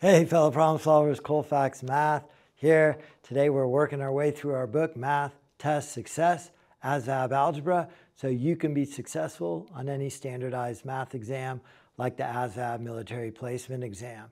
Hey, fellow problem solvers, Colfax Math here. Today we're working our way through our book, Math Test Success, ASVAB Algebra, so you can be successful on any standardized math exam like the ASVAB Military Placement Exam.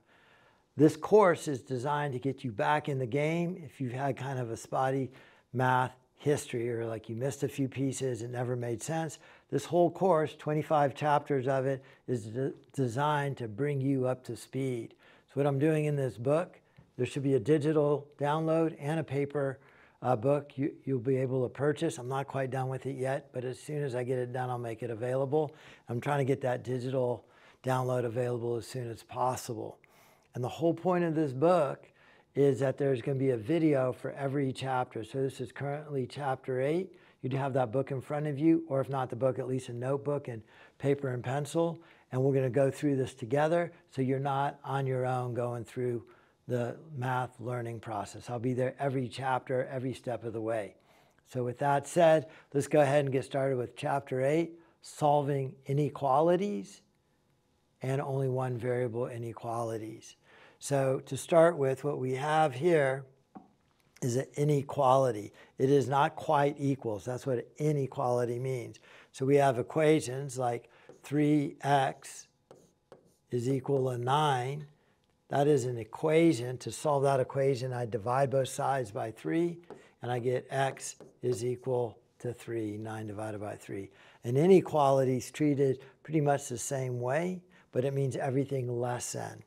This course is designed to get you back in the game if you've had kind of a spotty math history or like you missed a few pieces, it never made sense. This whole course, 25 chapters of it, is de designed to bring you up to speed. So what I'm doing in this book, there should be a digital download and a paper uh, book you, you'll be able to purchase. I'm not quite done with it yet, but as soon as I get it done, I'll make it available. I'm trying to get that digital download available as soon as possible. And the whole point of this book is that there's going to be a video for every chapter. So this is currently chapter eight. You'd have that book in front of you, or if not the book, at least a notebook and paper and pencil. And we're going to go through this together so you're not on your own going through the math learning process. I'll be there every chapter, every step of the way. So with that said, let's go ahead and get started with chapter eight, solving inequalities and only one variable inequalities. So to start with, what we have here is an inequality. It is not quite equals. That's what inequality means. So we have equations like 3x is equal to 9. That is an equation. To solve that equation, I divide both sides by 3, and I get x is equal to 3, 9 divided by 3. An inequality is treated pretty much the same way, but it means everything less than.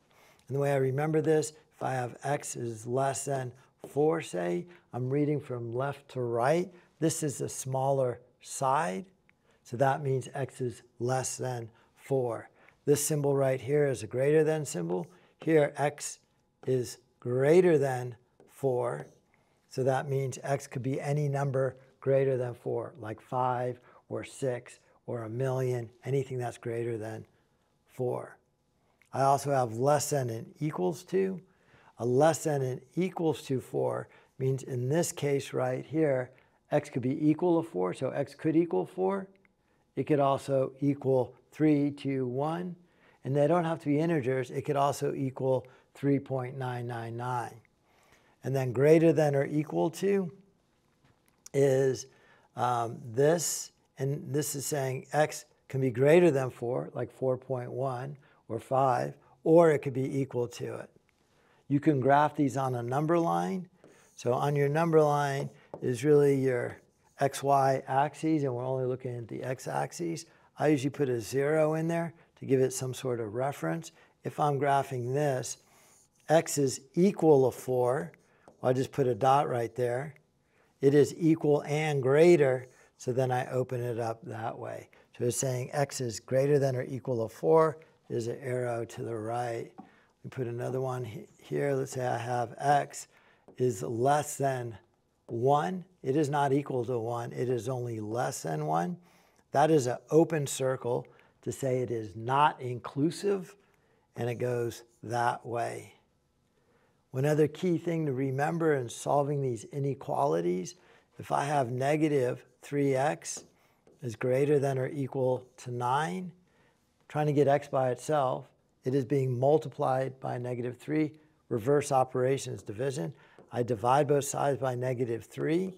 And the way I remember this, if I have x is less than 4, say, I'm reading from left to right. This is the smaller side, so that means x is less than 4. This symbol right here is a greater than symbol. Here, x is greater than 4, so that means x could be any number greater than 4, like 5 or 6 or a million, anything that's greater than 4. I also have less than and equals to. A less than and equals to 4 means in this case right here, x could be equal to 4, so x could equal 4. It could also equal 3, 2, 1. And they don't have to be integers. It could also equal 3.999. And then greater than or equal to is um, this, and this is saying x can be greater than 4, like 4.1, or 5, or it could be equal to it. You can graph these on a number line. So on your number line is really your xy axes, and we're only looking at the x-axis. I usually put a 0 in there to give it some sort of reference. If I'm graphing this, x is equal to 4. Well, I just put a dot right there. It is equal and greater, so then I open it up that way. So it's saying x is greater than or equal to 4 there's an arrow to the right. We put another one here. Let's say I have x is less than 1. It is not equal to 1. It is only less than 1. That is an open circle to say it is not inclusive, and it goes that way. One other key thing to remember in solving these inequalities, if I have negative 3x is greater than or equal to 9, trying to get x by itself, it is being multiplied by negative 3. Reverse operations division. I divide both sides by negative 3.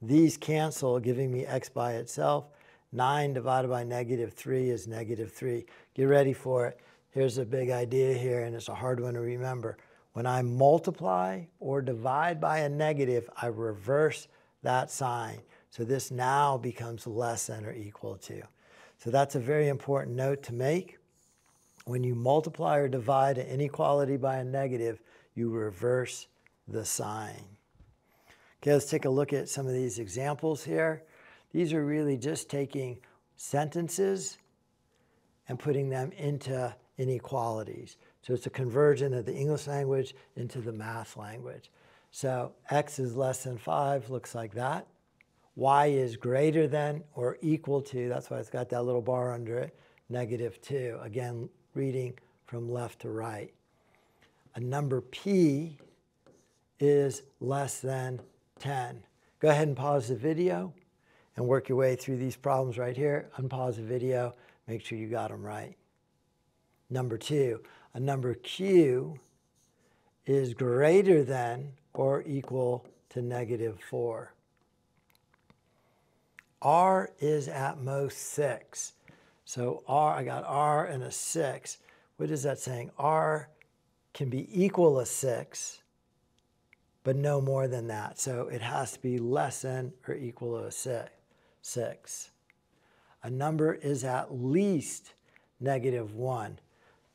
These cancel, giving me x by itself. 9 divided by negative 3 is negative 3. Get ready for it. Here's a big idea here, and it's a hard one to remember. When I multiply or divide by a negative, I reverse that sign. So this now becomes less than or equal to. So that's a very important note to make. When you multiply or divide an inequality by a negative, you reverse the sign. Okay, let's take a look at some of these examples here. These are really just taking sentences and putting them into inequalities. So it's a conversion of the English language into the math language. So x is less than 5 looks like that y is greater than or equal to, that's why it's got that little bar under it, negative 2. Again, reading from left to right. A number p is less than 10. Go ahead and pause the video and work your way through these problems right here. Unpause the video, make sure you got them right. Number two, a number q is greater than or equal to negative 4. R is at most 6. So R, I got R and a 6. What is that saying? R can be equal to 6, but no more than that. So it has to be less than or equal to 6. A number is at least negative 1.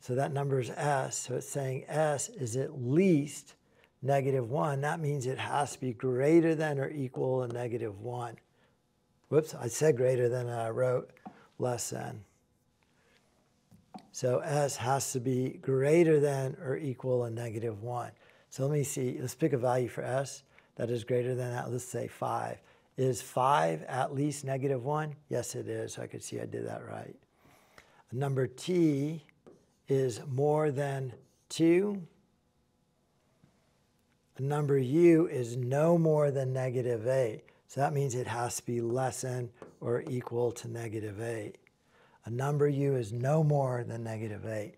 So that number is S. So it's saying S is at least negative 1. That means it has to be greater than or equal to negative 1. Whoops, I said greater than I wrote less than. So S has to be greater than or equal to negative 1. So let me see. Let's pick a value for S that is greater than that. Let's say 5. Is 5 at least negative 1? Yes, it is. So I could see I did that right. A number T is more than 2. Number U is no more than negative 8. So that means it has to be less than or equal to negative 8. A number u is no more than negative 8.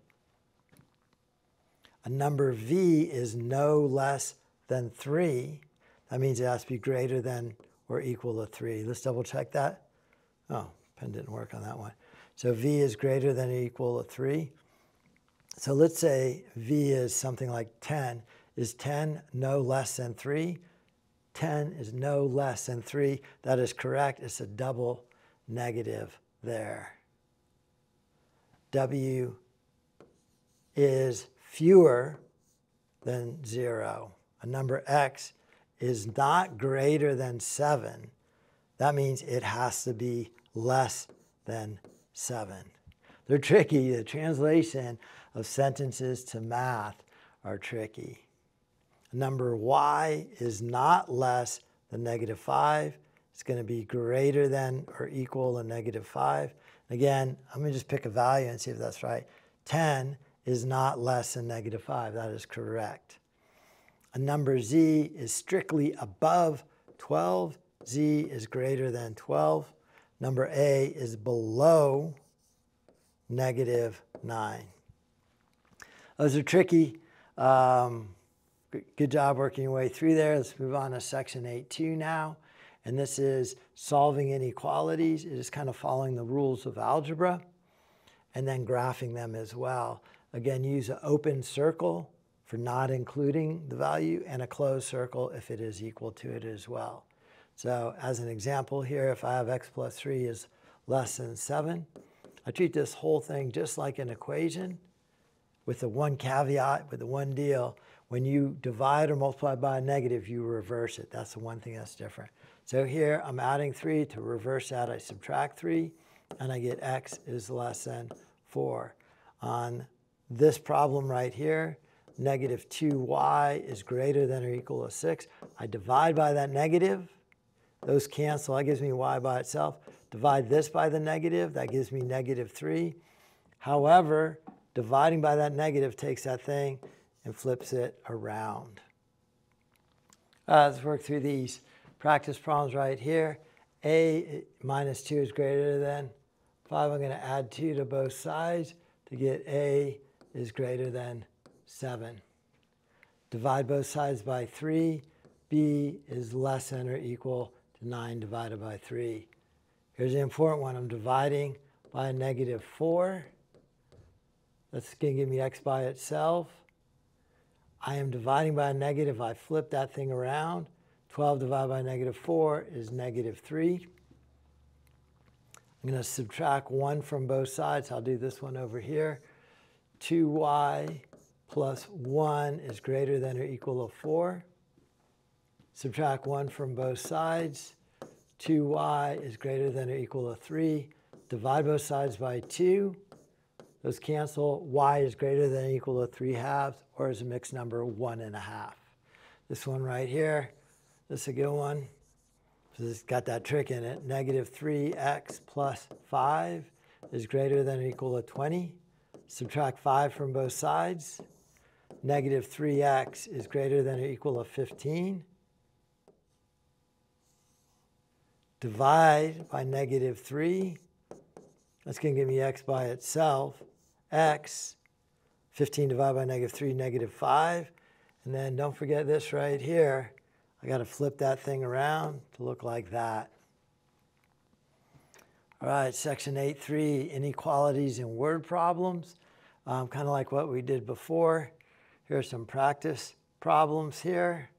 A number v is no less than 3. That means it has to be greater than or equal to 3. Let's double check that. Oh, pen didn't work on that one. So v is greater than or equal to 3. So let's say v is something like 10. Is 10 no less than 3? 10 is no less than 3. That is correct. It's a double negative there. W is fewer than 0. A number x is not greater than 7. That means it has to be less than 7. They're tricky. The translation of sentences to math are tricky A number y is not less than negative 5. It's going to be greater than or equal to negative 5. Again, I'm going to just pick a value and see if that's right. 10 is not less than negative 5. That is correct. A number z is strictly above 12. z is greater than 12. Number a is below negative 9. Those are tricky. Um, Good job working your way through there. Let's move on to section 8.2 now. And this is solving inequalities. It is kind of following the rules of algebra and then graphing them as well. Again, use an open circle for not including the value and a closed circle if it is equal to it as well. So as an example here, if I have x plus 3 is less than 7, I treat this whole thing just like an equation with the one caveat, with the one deal when you divide or multiply by a negative, you reverse it. That's the one thing that's different. So here I'm adding 3. To reverse that, I subtract 3, and I get x is less than 4. On this problem right here, negative 2y is greater than or equal to 6. I divide by that negative. Those cancel. That gives me y by itself. Divide this by the negative. That gives me negative 3. However, dividing by that negative takes that thing and flips it around. Uh, let's work through these practice problems right here. A minus 2 is greater than 5. I'm going to add 2 to both sides to get A is greater than 7. Divide both sides by 3. B is less than or equal to 9 divided by 3. Here's the important one. I'm dividing by a negative 4. That's going to give me x by itself. I am dividing by a negative. I flip that thing around. 12 divided by negative 4 is negative 3. I'm going to subtract 1 from both sides. I'll do this one over here. 2y plus 1 is greater than or equal to 4. Subtract 1 from both sides. 2y is greater than or equal to 3. Divide both sides by 2. Those cancel. y is greater than or equal to 3 halves, or is a mixed number 1 and a half. This one right here, this is a good one. So it's got that trick in it. Negative 3x plus 5 is greater than or equal to 20. Subtract 5 from both sides. Negative 3x is greater than or equal to 15. Divide by negative 3. That's going to give me x by itself x, 15 divided by negative 3, negative 5. And then don't forget this right here. I got to flip that thing around to look like that. All right, section 8.3, inequalities in word problems. Um, kind of like what we did before. Here's some practice problems here.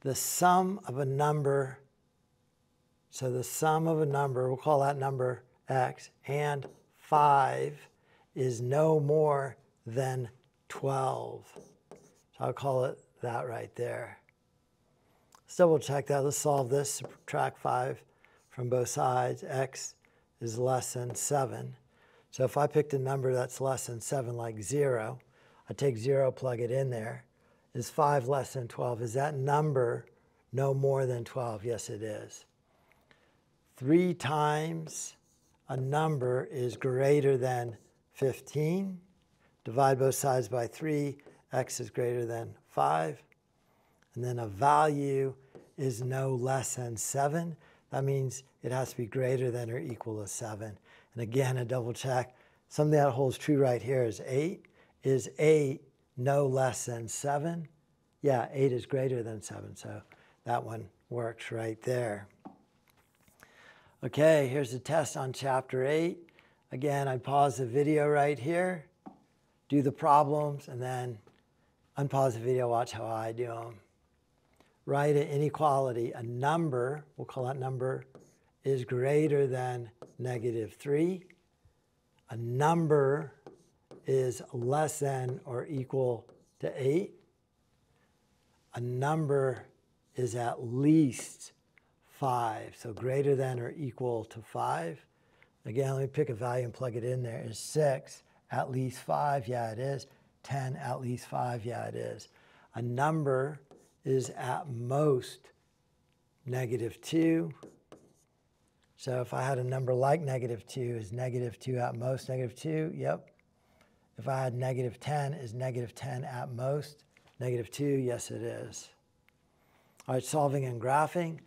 The sum of a number, so the sum of a number, we'll call that number x, and 5 is no more than 12. So I'll call it that right there. Let's double check that. Let's solve this. Subtract 5 from both sides. x is less than 7. So if I picked a number that's less than 7, like 0, I take 0, plug it in there. Is 5 less than 12? Is that number no more than 12? Yes, it is. 3 times a number is greater than 15. Divide both sides by 3. x is greater than 5 and then a value is no less than 7, that means it has to be greater than or equal to 7. And again, a double check. Something that holds true right here is 8. Is 8 no less than 7? Yeah, 8 is greater than 7, so that one works right there. Okay, here's the test on chapter 8. Again, I pause the video right here, do the problems, and then unpause the video, watch how I do them write an inequality, a number, we'll call that number, is greater than negative 3. A number is less than or equal to 8. A number is at least 5, so greater than or equal to 5. Again, let me pick a value and plug it in there. Is 6 at least 5? Yeah, it is. 10 at least 5? Yeah, it is. A number is at most negative 2. So if I had a number like negative 2, is negative 2 at most negative 2? Yep. If I had negative 10, is negative 10 at most negative 2? Yes, it is. All right, solving and graphing.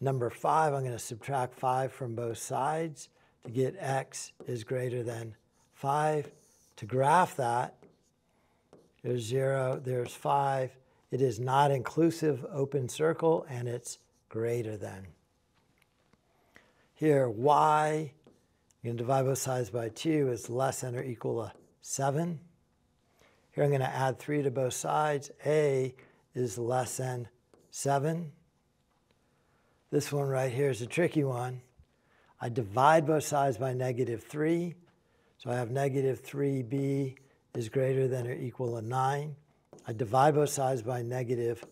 Number 5, I'm going to subtract 5 from both sides to get x is greater than 5. To graph that, there's 0, there's 5, it is not inclusive open circle and it's greater than. Here, y, you can divide both sides by 2, is less than or equal to 7. Here I'm going to add 3 to both sides. a is less than 7. This one right here is a tricky one. I divide both sides by negative 3. So I have negative 3b is greater than or equal to 9. I divide both sides by negative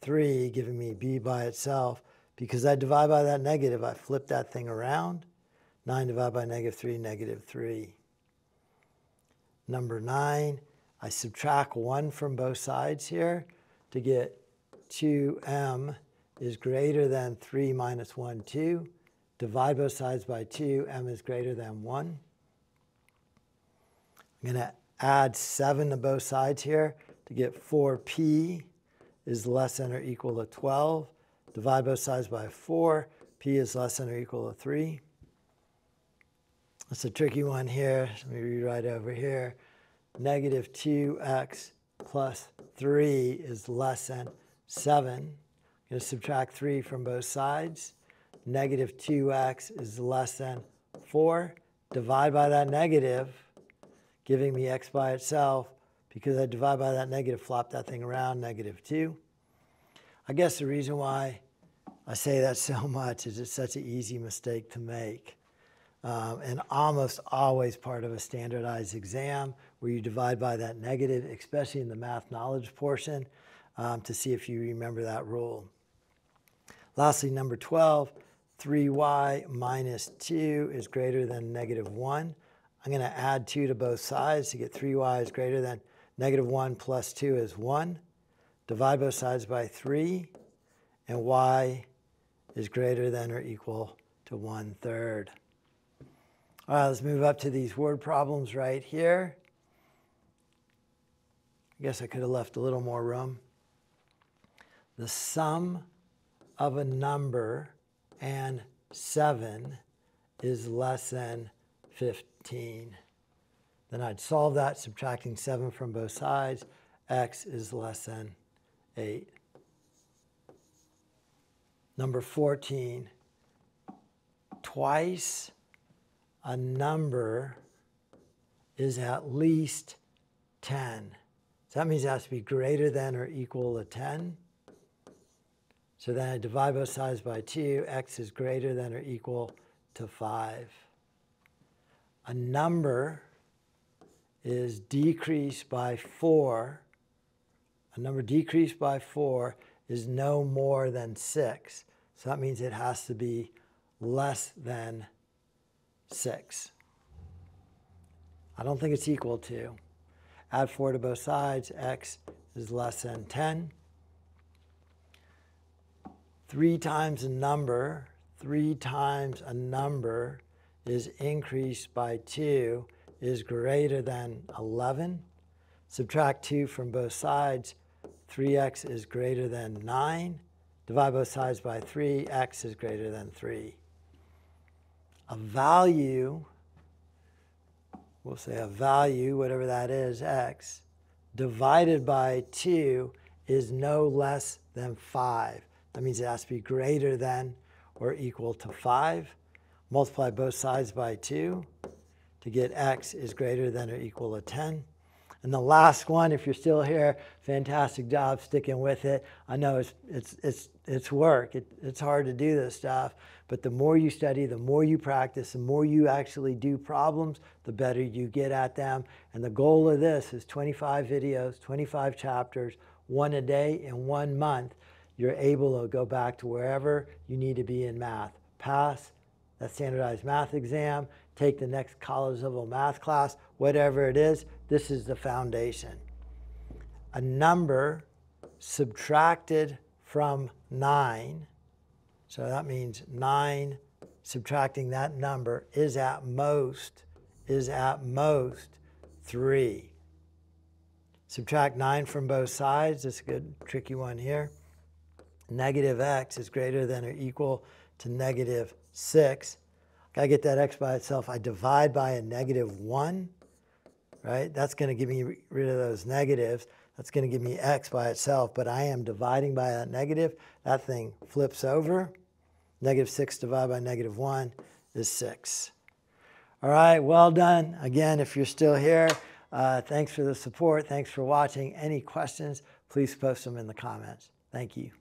3, giving me b by itself. Because I divide by that negative, I flip that thing around. 9 divided by negative 3, negative 3. Number 9, I subtract 1 from both sides here to get 2m is greater than 3 minus 1, 2. Divide both sides by 2, m is greater than 1. I'm going to add 7 to both sides here to get 4p is less than or equal to 12. Divide both sides by 4. p is less than or equal to 3. That's a tricky one here. Let me rewrite over here. Negative 2x plus 3 is less than 7. I'm going to subtract 3 from both sides. Negative 2x is less than 4. Divide by that negative, giving me x by itself because I divide by that negative, flop that thing around, negative 2. I guess the reason why I say that so much is it's such an easy mistake to make. Um, and almost always part of a standardized exam where you divide by that negative, especially in the math knowledge portion, um, to see if you remember that rule. Lastly, number 12, 3y minus 2 is greater than negative 1. I'm going to add 2 to both sides to get 3y is greater than Negative 1 plus 2 is 1. Divide both sides by 3, and y is greater than or equal to 1 third. All right, let's move up to these word problems right here. I guess I could have left a little more room. The sum of a number and 7 is less than 15. Then I'd solve that, subtracting 7 from both sides. x is less than 8. Number 14, twice a number is at least 10. So that means it has to be greater than or equal to 10. So then I divide both sides by 2. x is greater than or equal to 5. A number is decreased by 4. A number decreased by 4 is no more than 6. So that means it has to be less than 6. I don't think it's equal to. Add 4 to both sides. x is less than 10. 3 times a number, 3 times a number is increased by 2 is greater than 11. Subtract 2 from both sides. 3x is greater than 9. Divide both sides by 3. x is greater than 3. A value, we'll say a value, whatever that is, x, divided by 2 is no less than 5. That means it has to be greater than or equal to 5. Multiply both sides by 2 to get x is greater than or equal to 10. And the last one, if you're still here, fantastic job sticking with it. I know it's, it's, it's, it's work. It, it's hard to do this stuff. But the more you study, the more you practice, the more you actually do problems, the better you get at them. And the goal of this is 25 videos, 25 chapters, one a day in one month. You're able to go back to wherever you need to be in math. Pass that standardized math exam, take the next college level math class, whatever it is, this is the foundation. A number subtracted from 9, so that means 9 subtracting that number is at most, is at most 3. Subtract 9 from both sides. This is a good tricky one here. Negative x is greater than or equal to negative 6. Got to get that x by itself. I divide by a negative 1, right? That's going to give me rid of those negatives. That's going to give me x by itself, but I am dividing by that negative. That thing flips over. Negative 6 divided by negative 1 is 6. All right, well done. Again, if you're still here, uh, thanks for the support. Thanks for watching. Any questions, please post them in the comments. Thank you.